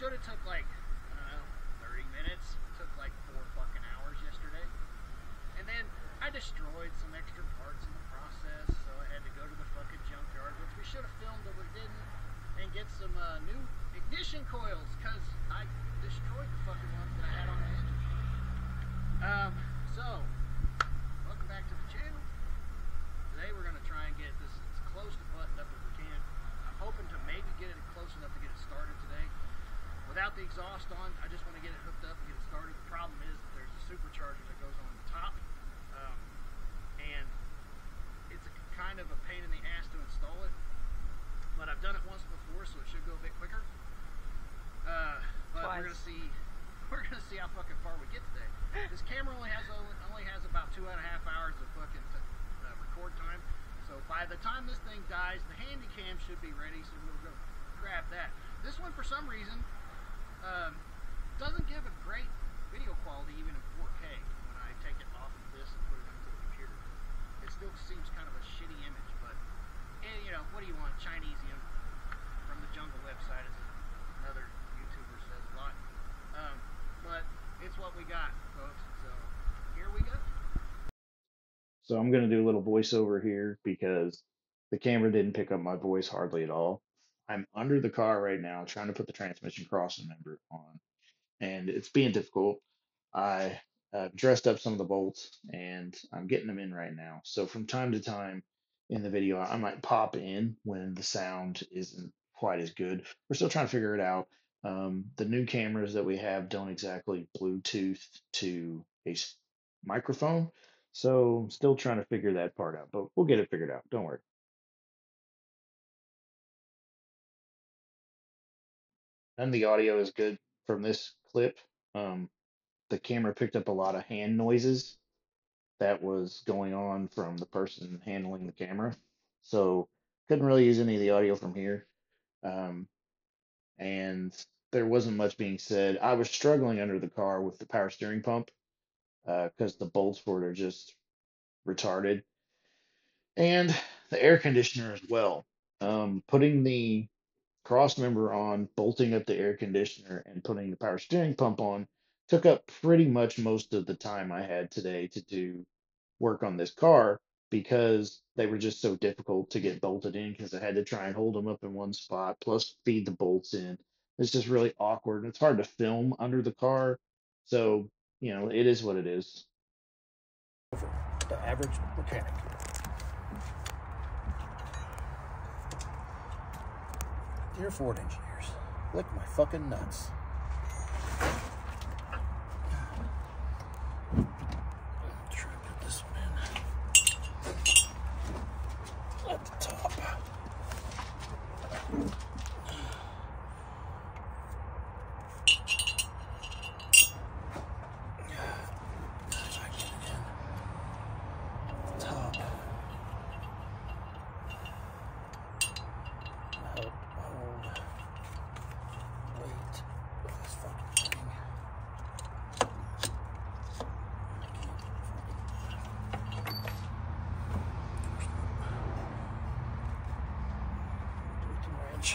should have took like, I don't know, 30 minutes, It took like four fucking hours yesterday. And then I destroyed some extra parts in the process, so I had to go to the fucking junkyard, which we should have filmed, but we didn't, and get some uh, new ignition coils, because I destroyed the fucking ones that I had on the engine. Um, so, welcome back to the channel. Today we're going to try and get this as close to buttoned up as we can. I'm hoping to maybe get it close enough to get it started today. Without the exhaust on, I just want to get it hooked up and get it started. The problem is that there's a supercharger that goes on the top. Um, and it's a kind of a pain in the ass to install it. But I've done it once before, so it should go a bit quicker. Uh, but we're gonna see. We're gonna see how fucking far we get today. This camera only has only, only has about two and a half hours of fucking uh, record time. So by the time this thing dies, the handy cam should be ready. So we'll go grab that. This one, for some reason, um, doesn't give a great video quality even in 4K when I take it off of this and put it into the computer. It still seems kind of a shitty image, but eh, you know, what do you want? Chinese Chinesium from the Jungle website, as another YouTuber says a lot. Um, but it's what we got, folks. So here we go. So I'm going to do a little voiceover here because the camera didn't pick up my voice hardly at all. I'm under the car right now trying to put the transmission crossing member on, and it's being difficult. I uh, dressed up some of the bolts and I'm getting them in right now. So from time to time in the video, I might pop in when the sound isn't quite as good. We're still trying to figure it out. Um, the new cameras that we have don't exactly Bluetooth to a microphone. So I'm still trying to figure that part out, but we'll get it figured out. Don't worry. And the audio is good from this clip. Um, the camera picked up a lot of hand noises that was going on from the person handling the camera. So couldn't really use any of the audio from here. Um, and there wasn't much being said. I was struggling under the car with the power steering pump because the bolts for it are just retarded. And the air conditioner as well. Um, putting the cross member on, bolting up the air conditioner, and putting the power steering pump on took up pretty much most of the time I had today to do work on this car because they were just so difficult to get bolted in because I had to try and hold them up in one spot, plus feed the bolts in. It's just really awkward. And it's hard to film under the car. So, you know, it is what it is. the average mechanic. Dear Ford engineers, lick my fucking nuts. Try to put this one in. At the top. If I get it in top. Help hold weight of this fucking thing. Tweaking wrench.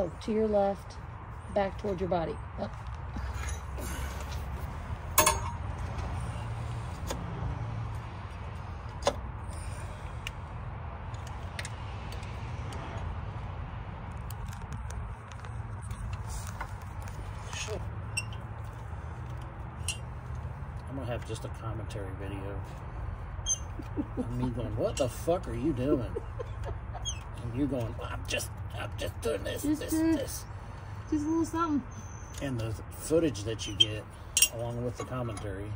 Oh, to your left, back towards your body. Up. Shit. I'm gonna have just a commentary video. of me going, what the fuck are you doing? And you going, I'm just, I'm just doing this, Just this, this. Just a little something. And the footage that you get along with the commentary.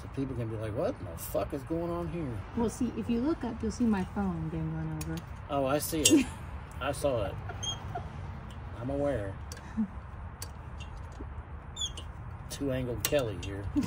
So people can be like, what in the fuck is going on here? Well, see, if you look up, you'll see my phone dangling over. Oh, I see it. I saw it. I'm aware. two angled Kelly here.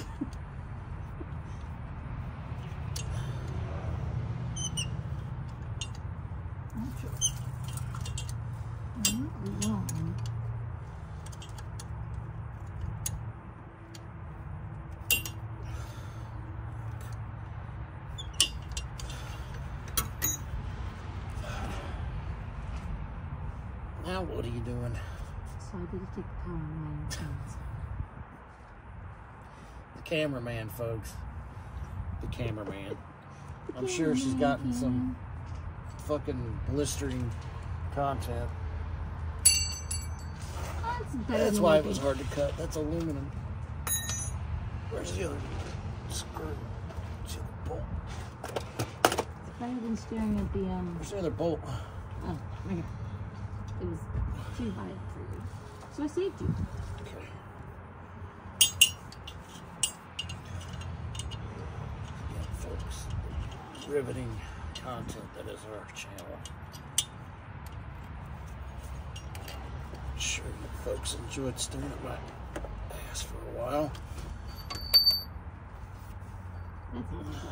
Now what are you doing? So I did take the power things. The cameraman, folks. The cameraman. I'm sure she's gotten some fucking blistering content. That's That's why it was hard to cut. That's aluminum. Where's the other screw? Where's the other bolt? It's better than staring at the um. Where's the other bolt? Oh, right here. Too high for you, so I saved you. Okay. Yeah, folks. Riveting content that is our channel. Sure you folks enjoyed staring at my ass for a while. That's easy.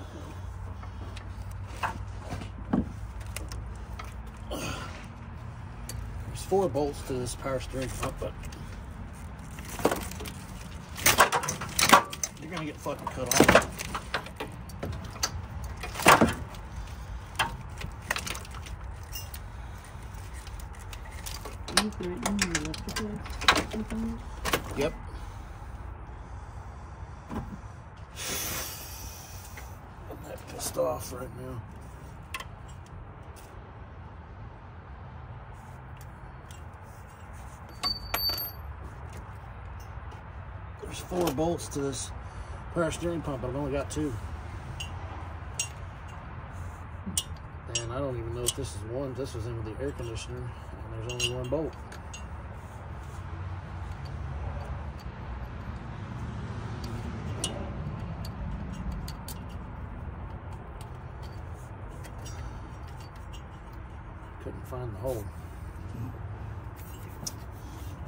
There's four bolts to this power steering pump, but you're gonna get fucking cut off. Yep. I'm that pissed off right now. There's four bolts to this power steering pump, but I've only got two. And I don't even know if this is one. This was in with the air conditioner, and there's only one bolt. Couldn't find the hole.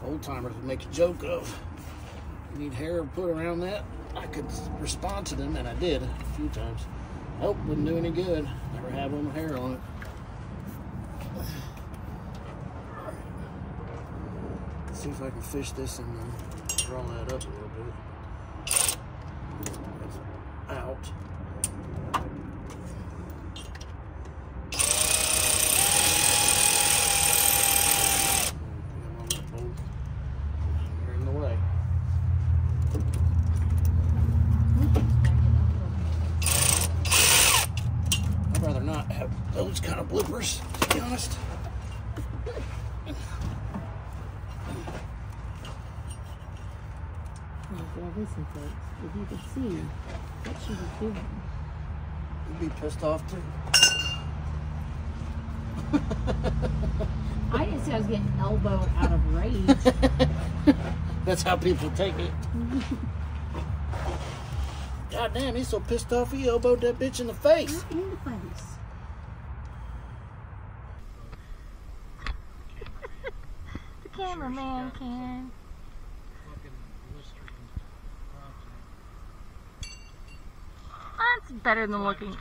Old timers would make a joke of. Need hair put around that. I could respond to them, and I did a few times. Nope, wouldn't do any good. Never had one with hair on it. Let's see if I can fish this and then draw that up a little bit. It's out. You're in the way. I'd rather not have those kind of bloopers, to be honest. Oh, well, listen, folks. If you could see what she was doing. You'd be pissed off too. I didn't say I was getting elbowed out of rage. That's how people take it. God damn, he's so pissed off he elbowed that bitch in the face. Not in the face. the cameraman can. Fucking blistering content. That's better than looking.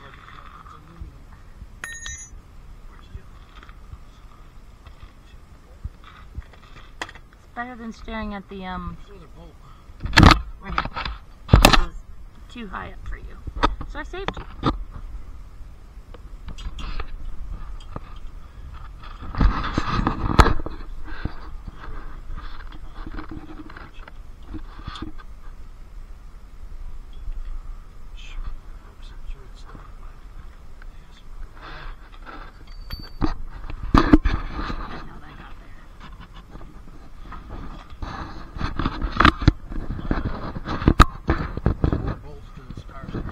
It's better than staring at the um. Right here. It was too high up for you, so I saved you. Folks enjoyed staring at my ass for a while. I didn't know that got there. Four bolts to this power steering.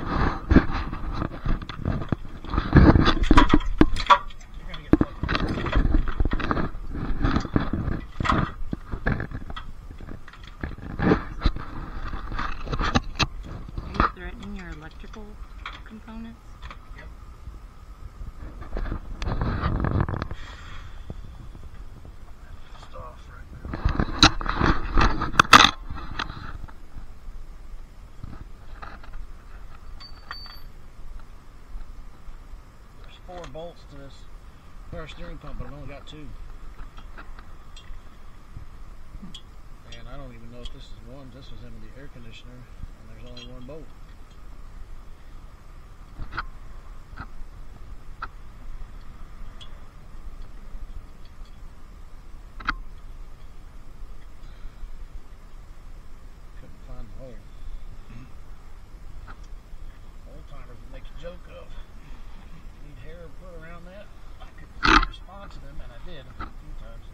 This power steering pump, but I've only got two. And I don't even know if this is one. This was in the air conditioner, and there's only one bolt. Couldn't find the hole. Old timers would make a joke of. Need hair put around that. I could respond to them, and I did a few times.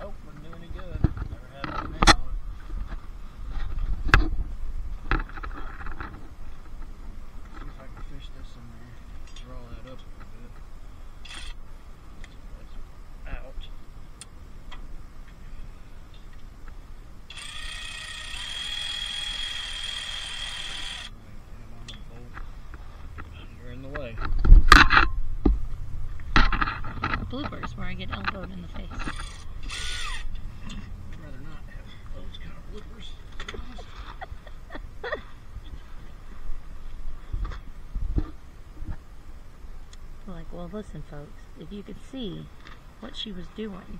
Oh, wouldn't do any good. Never had any name on it. See if I can fish this in there. Draw that up a little bit. That's out. You're in the way. Bloopers where I get elbowed in the face. I'd rather not have those kind of bloopers. to be honest. Like, well, listen, folks, if you could see what she was doing.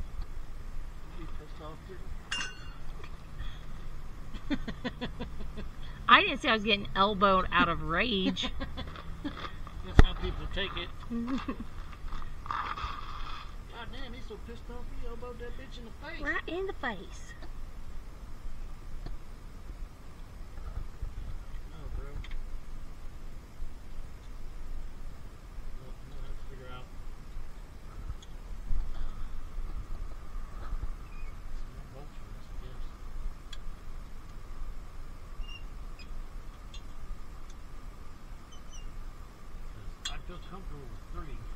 Be pissed off too. I didn't say I was getting elbowed out of rage. That's how people take it. God damn, he's so pissed off he elbowed that bitch in the face. right in the face. comfortable with 30.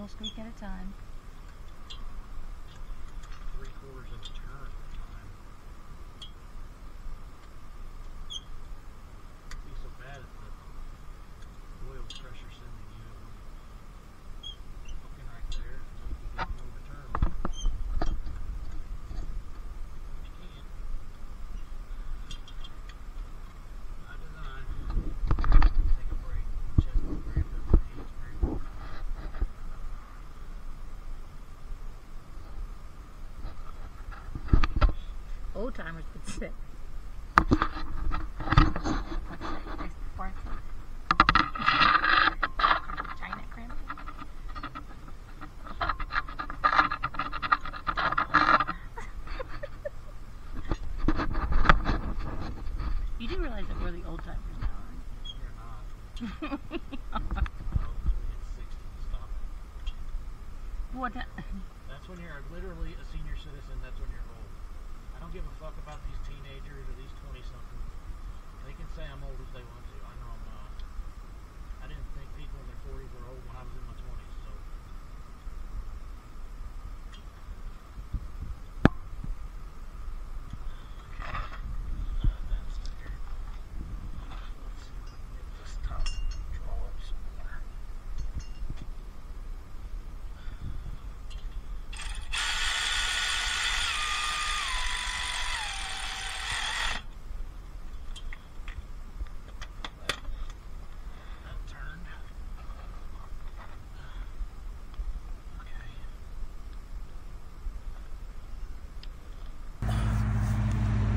Little squeak at a time. Three quarters of a turn at a time. Be so bad at the oil pressure sending you hooking right there so you can get more return. You can't. By design. Take a break. Chest will cramp up, my hands cramp. Old timers would sit. You do realize that we're the old timers now, You're not. right? We hit 60 to stop it. what? That's when you're literally a senior citizen. That's when you're. I don't give a fuck about these teenagers or these 20 somethings. They can say I'm old if they want to. I know I'm not. I didn't think people in their 40s were old when I was in my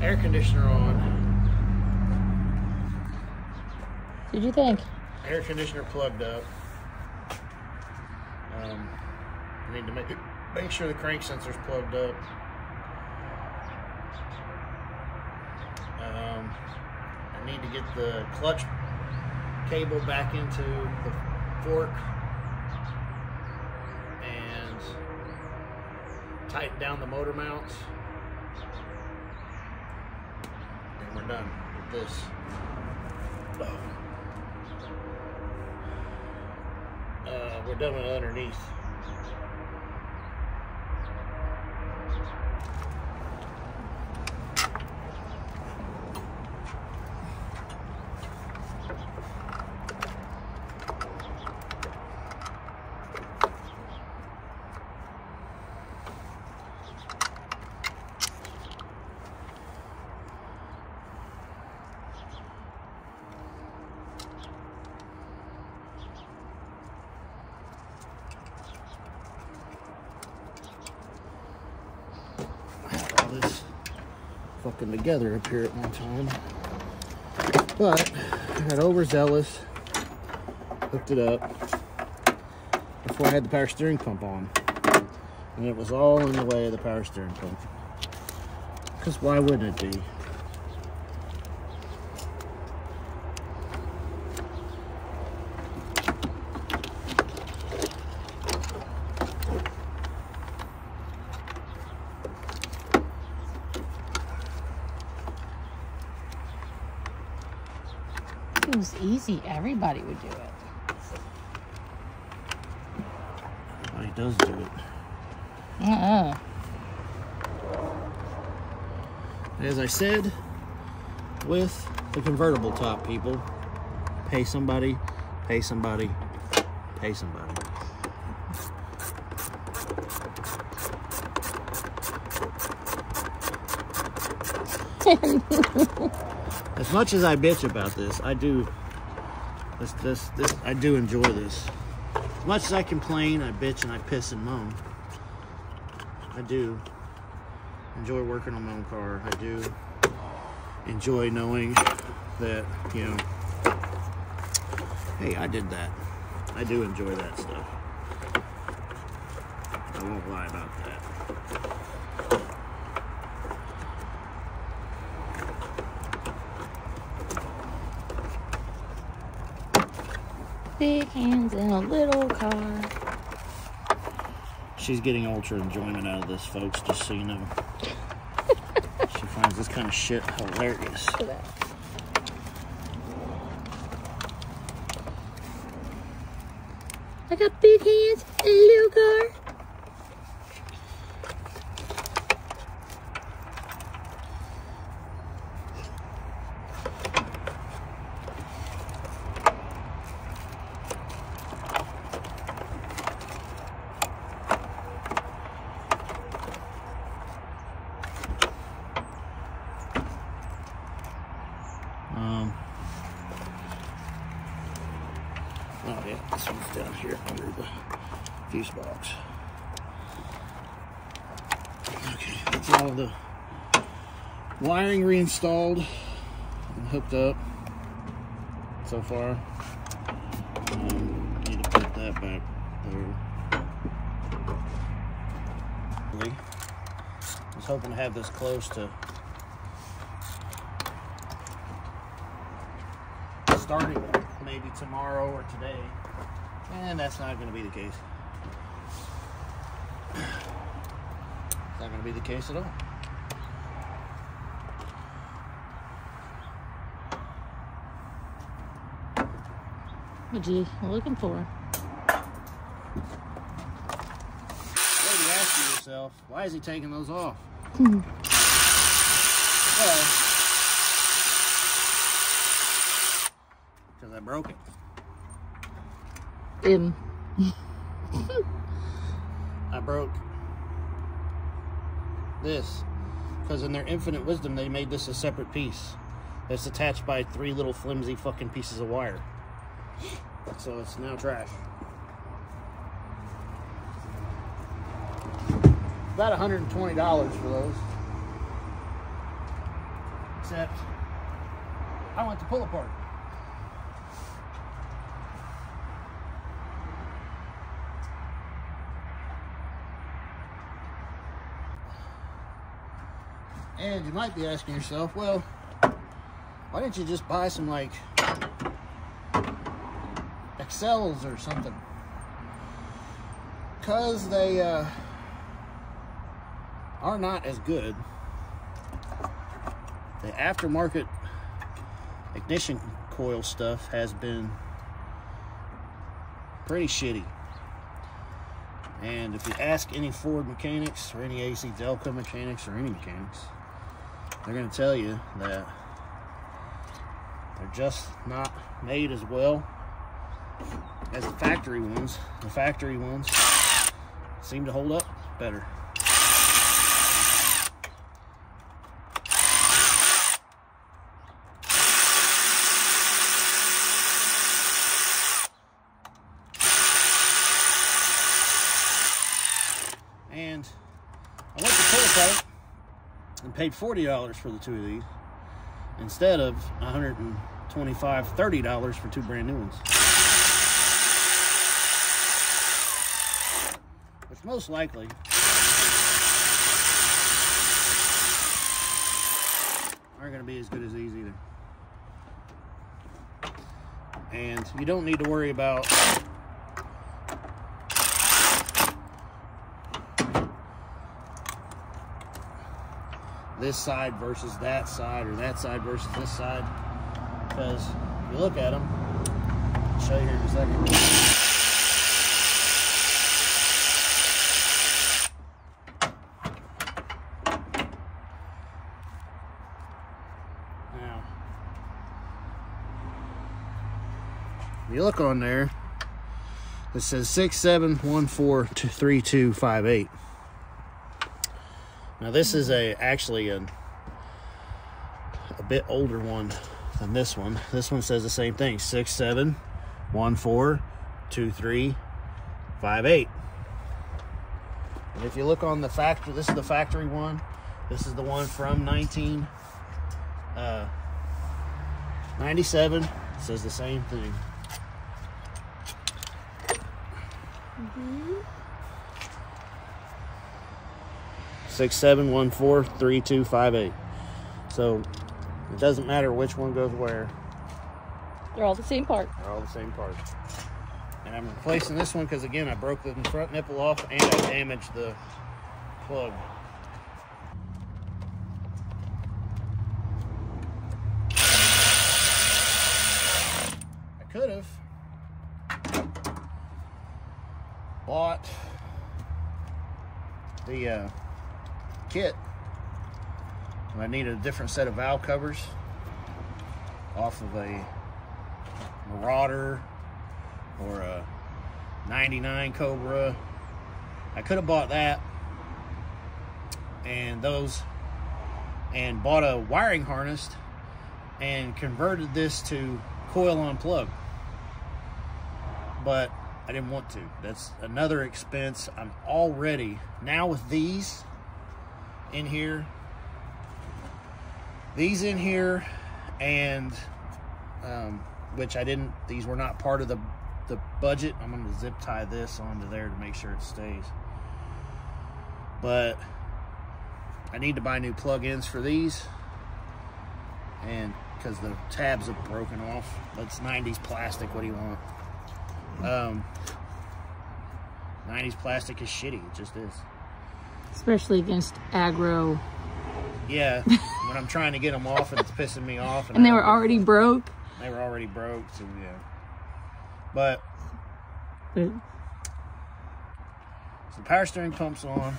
air conditioner on. Did you think? Air conditioner plugged up. Um, I need to make, make sure the crank sensor's plugged up. Um, I need to get the clutch cable back into the fork and tighten down the motor mounts. We're done with this. Uh, we're done with underneath. had all this fucking together up here at one time. But I got overzealous, hooked it up before I had the power steering pump on. And it was all in the way of the power steering pump. Because why wouldn't it be? If it was easy, would do it. Everybody does do it. Uh-uh. As I said, with the convertible top, people, pay somebody, pay somebody, pay somebody. as much as I bitch about this, I do. This, this, this, I do enjoy this. As much as I complain, I bitch and I piss and moan. I do enjoy working on my own car. I do enjoy knowing that, you know, hey, I did that. I do enjoy that stuff. I won't lie about that. Big hands in a little car. She's getting ultra enjoyment out of this, folks, just so you know. she finds this kind of shit hilarious. Look at that. I got big hands and a little car. Um, oh yeah, this one's down here under the fuse box. Okay, that's all the wiring reinstalled and hooked up so far. Um, need to put that back there. I was hoping to have this close to starting maybe tomorrow or today. And that's not going to be the case. It's not going to be the case at all. What you looking for? What you asking yourself? Why is he taking those off? Hmm. Well, because I broke it. Um, I broke this because in their infinite wisdom they made this a separate piece that's attached by three little flimsy fucking pieces of wire so it's now trash. About $120 for those. Except I went to pull apart. And you might be asking yourself, well, Why didn't you just buy some like Accels or something? Cause they uh, are not as good. The aftermarket ignition coil stuff has been pretty shitty. And if you ask any Ford mechanics or any AC Delco mechanics or any mechanics, they're going to tell you that they're just not made as well as the factory ones. The factory ones seem to hold up better. And I went to Toyota and paid $40 for the two of these instead of $125, $30 for two brand new ones. Most likely. Aren't going to be as good as these either. And you don't need to worry about this side versus that side or that side versus this side. Because you look at them I'll show you here in a second look on there it says 67143258 now this is a actually a, a bit older one than this one. This one says the same thing, six seven one four two three five eight. And if you look on the factory, this is the factory one. This is the one from 19 uh, 97. Says the same thing. Six seven one four three two five eight. So it doesn't matter which one goes where. They're all the same part. They're all the same part. And I'm replacing this one because again I broke the front nipple off and I damaged the plug. I could have bought uh, kit. And I needed a different set of valve covers off of a Marauder or a 99 Cobra. I could have bought that and those and bought a wiring harness and converted this to coil on plug. But I didn't want to. That's another expense. I'm already, now with these in here, these in here, and um, which I didn't, these were not part of the, the budget. I'm going to zip tie this onto there to make sure it stays. But I need to buy new plug-ins for these. And because the tabs have broken off. That's 90s plastic. What do you want? Um, 90s plastic is shitty. It just is. Especially against aggro. Yeah, when I'm trying to get them off and it's pissing me off. And they were already broke. They were already broke, so yeah. But But so power steering pump's on.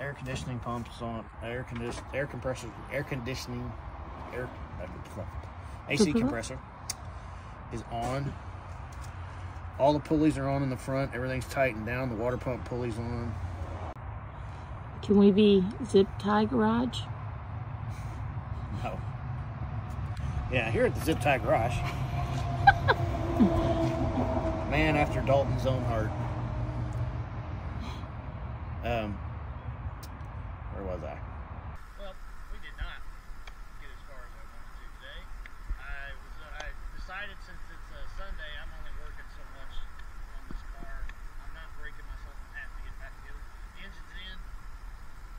Air conditioning pump's on. Air condition, air compressor, air conditioning, air AC compressor is on. All the pulleys are on in the front. Everything's tightened down. The water pump pulley's on. can we be zip tie garage? No. Yeah, here at the Zip Tie Garage. Man after Dalton's own heart. Um, where was I? Well, we did not get as far as I wanted to today. I was uh, I decided since it's uh, Sunday, I'm only working so much on this car. I'm not breaking myself in half to get back together. The engine's in,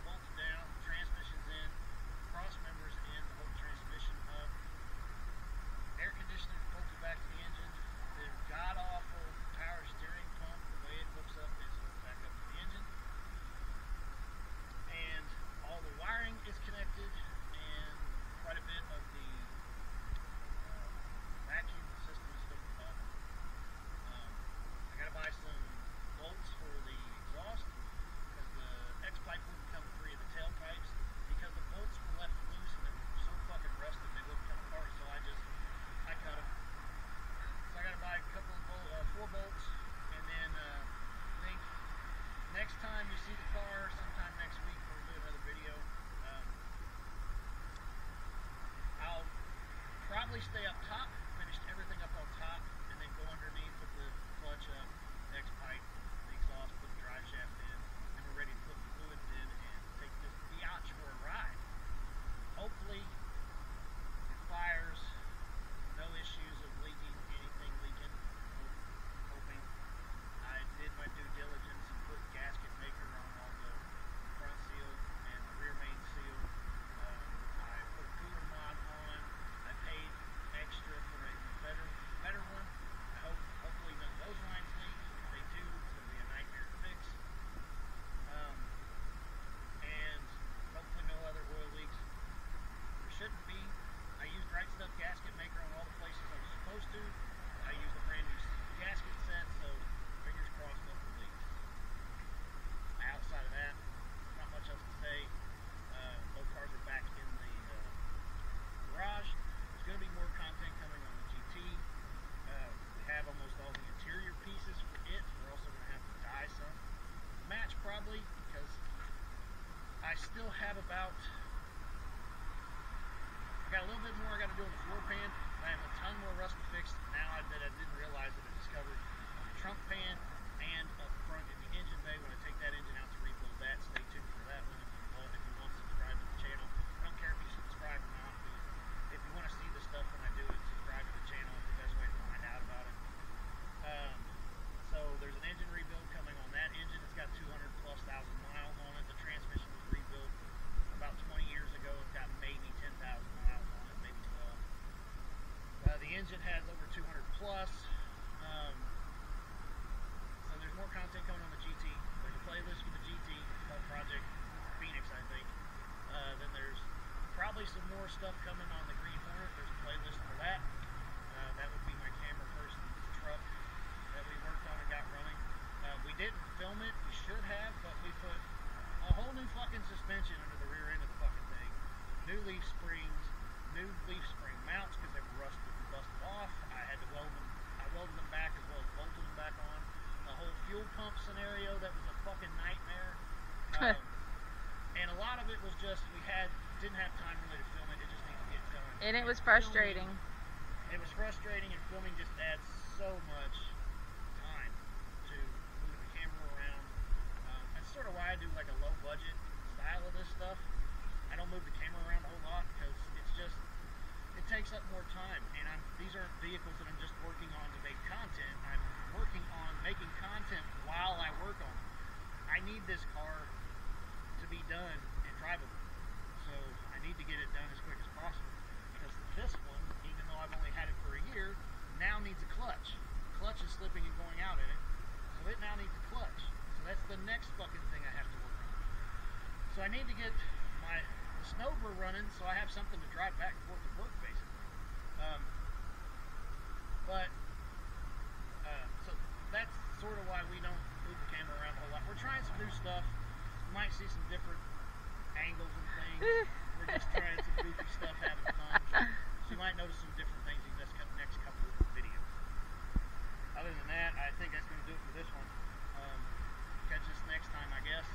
bolted down, transmission's in, cross Probably stay up top, finished everything up on top, and then go underneath with the clutch up, X pipe, the exhaust, put the drive shaft in, and we're ready to put the fluids in and take this biatch for a ride. Hopefully, it fires, no issues of leaking, anything leaking. Hope- Hoping. I did my due diligence and put gasket maker on all the front seal and the rear main seal. Um, I put a cooler mod on. I paid extra for a better better one. I hope hopefully none of those lines leak. If they do, it's gonna be a nightmare to fix. Um, and hopefully no other oil leaks. There shouldn't be. I used right stuff gasket maker on all the places I was supposed to. I used a brand new s- gasket set, so fingers crossed nothing leaks. Outside of that, not much else to say. Uh, both cars are back in the uh, garage. There's going to be more content coming on the GT. Uh, we have almost all the interior pieces for it. We're also going to have to dye some. Match probably because I still have about. I got a little bit more I got to do on the floor pan. I have a ton more rust to fix now I- that I didn't realize that I discovered on the trunk pan and up front in the engine bay when I take that engine out to rebuild that. Stay tuned for that one if you want. If you want to subscribe to the channel, I don't care if you subscribe or not. But if you want to see the stuff when I do it, subscribe to the channel. It's the best way to find out about it. Um, so there's an engine rebuild coming on that engine. It's got 200 plus thousand miles on it. The transmission was rebuilt about 20 years ago. It's got maybe 10,000 miles on it, maybe 12. Uh, the engine has over 200 plus. Um, so there's more content coming on the GT. There's a playlist for the GT called Project Phoenix, I think. Uh, then there's probably some more stuff coming on the Green Hornet. There's a playlist for that. Uh, that would be my camera first truck that we worked on and got running. Uh, we didn't film it. We should have, but we put a whole new fucking suspension under the rear end of the fucking thing. New leaf springs, new leaf spring mounts because they were rusted and busted off. I had to weld them. I welded them back as well as bolted them back on. The whole fuel pump scenario that was a fucking nightmare. Um, and a lot of it was just we had didn't have time really to film it. It just needed to get done. And it was Filming- frustrating. it was frustrating and filming just adds so much time to move the camera around. Um, that's sort of why I do like a low budget style of this stuff. I don't move the camera around a whole lot because it's just it takes up more time. And I'm these aren't vehicles that I'm just working on to make content. I'm working on making content while I work on it. I need this car to be done and drivable. So I need to get it done as quick as possible. This one, even though I've only had it for a year, now needs a clutch. Clutch is slipping and going out in it. So it now needs a clutch. So that's the next fucking thing I have to work on. So I need to get my the snowbird running so I have something to drive back and forth to work basically. Um, but uh, so that's sort of why we don't move the camera around a whole lot. We're trying some new stuff. You might see some different angles and things. We're just trying some goofy stuff, having fun. You might notice some different things in this next couple of videos. Other than that, I think that's going to do it for this one. Um, catch us next time, I guess.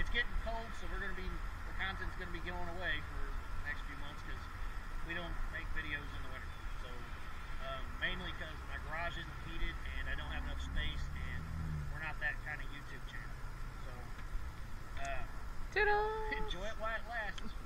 It's getting cold, so we're going to be the content's going to be going away for the next few months because we don't make videos in the winter. So um, mainly because my garage isn't heated and I don't have enough space, and we're not that kind of YouTube channel. So uh, enjoy it while it lasts.